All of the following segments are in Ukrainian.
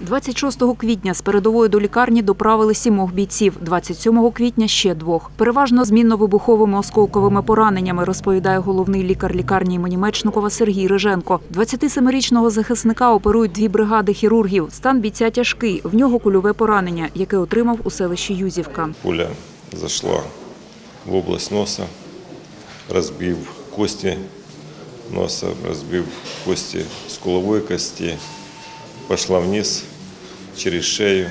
26 квітня з передової до лікарні доправили сімох бійців, 27 квітня ще двох. Переважно змінно-вибуховими осколковими пораненнями, розповідає головний лікар лікарні імені Мечникова Сергій Риженко. 27-річного захисника оперують дві бригади хірургів. Стан бійця тяжкий. В нього кульове поранення, яке отримав у селищі Юзівка. Пуля зашла в область носа, разбив кости носа, разбив кости скуловой кости, пошла вниз через шею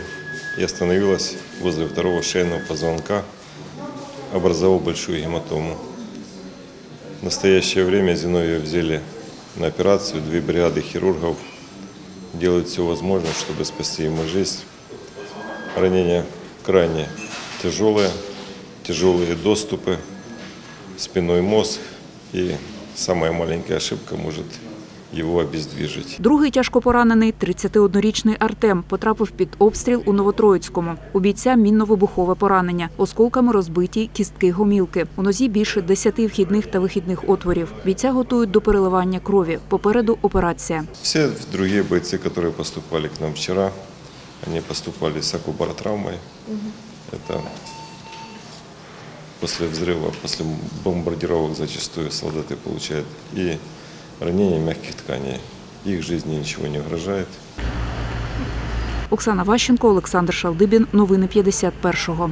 и остановилась возле второго шейного позвонка, образовав большую гематому. В настоящее время Зиновия взяли на операцию, две бригады хирургов делают все возможное, чтобы спасти ему жизнь. Ранение крайне тяжелое, тяжелые доступы, спиной мозг и самая маленькая ошибка может его обездвижить. Другий тяжко поранений 31-річний Артем потрапив під обстріл у Новотроїцькому. У бійця мінно-вибухове поранення. Осколками розбиті кістки гомілки. У нозі більше 10 вхідних та вихідних отворів. Бійця готують до переливання крові. Попереду операція. Все другие бойцы, которые поступали к нам вчера, они поступали с акубаротравмой. Это после взрыва, после бомбардировок зачастую солдаты получают и ранения мягких тканей. Их жизни ничего не угрожает. Оксана Ващенко, Олександр Шалдибін. Новини 51-го.